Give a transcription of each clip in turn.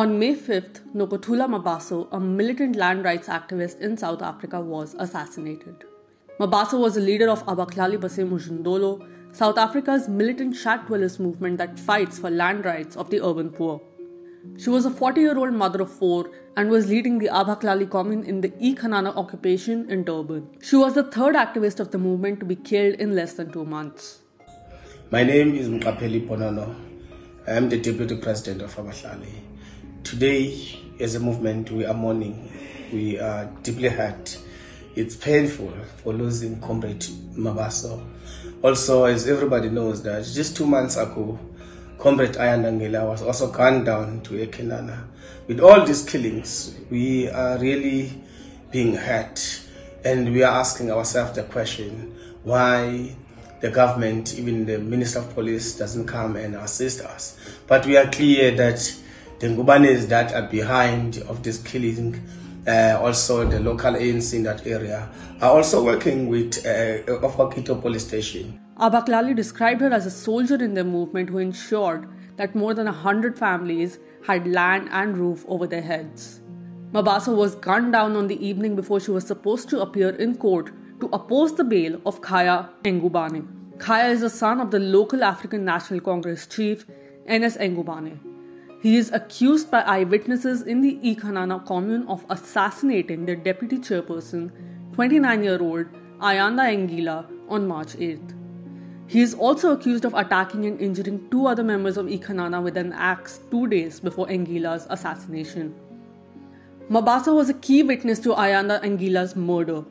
On May 5th, Nokuthula Mabaso, a militant land rights activist in South Africa, was assassinated. Mabaso was a leader of Abahlali baseMjondolo, South Africa's militant shack dwellers movement that fights for land rights of the urban poor. She was a 40 year old mother of four and was leading the Abahlali commune in the eKhenana occupation in Durban. She was the third activist of the movement to be killed in less than two months. My name is Mqapheli Bonono. I am the deputy president of Abahlali. Today, as a movement, we are mourning. We are deeply hurt. It's painful for losing Comrade Mabaso. Also, as everybody knows, that just two months ago, Comrade Ayanda was also gunned down to eKhenana. With all these killings, we are really being hurt and we are asking ourselves the question why the government, even the Minister of Police, doesn't come and assist us. But we are clear that the Ngubanes that are behind of this killing, uh, also the local ANC in that area, are also working with uh, Ofakito police station. Abahlali described her as a soldier in the movement who ensured that more than 100 families had land and roof over their heads. Mabaso was gunned down on the evening before she was supposed to appear in court to oppose the bail of Khaya Ngubane. Khaya is the son of the local African National Congress chief, N.S. Ngubane. He is accused by eyewitnesses in the eKhenana commune of assassinating their deputy chairperson, 29 year old Ayanda Ngila, on March 8th. He is also accused of attacking and injuring two other members of eKhenana with an axe two days before Ngila's assassination. Mabaso was a key witness to Ayanda Ngila's murder.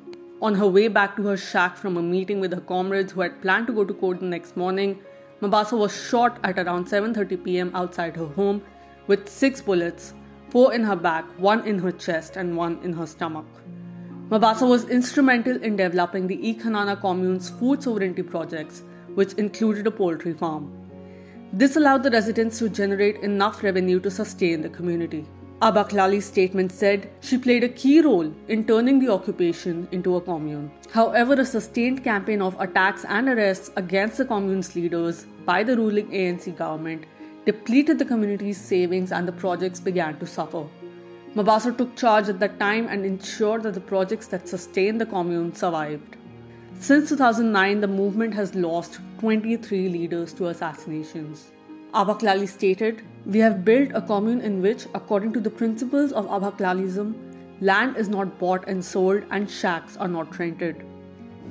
On her way back to her shack from a meeting with her comrades who had planned to go to court the next morning, Mabaso was shot at around 7:30 p.m. outside her home with 6 bullets, 4 in her back, 1 in her chest and 1 in her stomach. Mabaso was instrumental in developing the eKhenana commune's food sovereignty projects which included a poultry farm. This allowed the residents to generate enough revenue to sustain the community. Abahlali's statement said she played a key role in turning the occupation into a commune. However, a sustained campaign of attacks and arrests against the commune's leaders by the ruling ANC government depleted the community's savings and the projects began to suffer. Mabaso took charge at that time and ensured that the projects that sustained the commune survived. Since 2009, the movement has lost 23 leaders to assassinations. Abahlali stated, We have built a commune in which, according to the principles of Abahlalism, land is not bought and sold and shacks are not rented.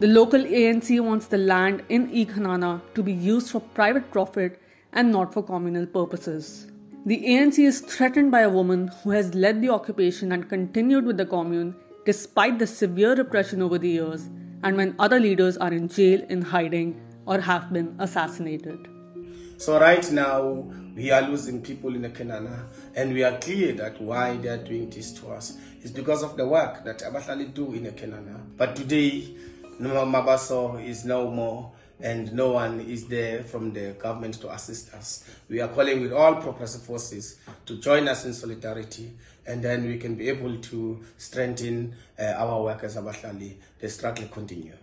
The local ANC wants the land in eKhenana to be used for private profit and not for communal purposes. The ANC is threatened by a woman who has led the occupation and continued with the commune despite the severe repression over the years and when other leaders are in jail, in hiding, or have been assassinated. So right now we are losing people in the Kenana, and we are clear that why they are doing this to us is because of the work that Abahlali do in the Kenana. But today, Mabaso is no more and no one is there from the government to assist us. We are calling with all progressive forces to join us in solidarity and then we can be able to strengthen uh, our workers, Abahlali. The struggle continue.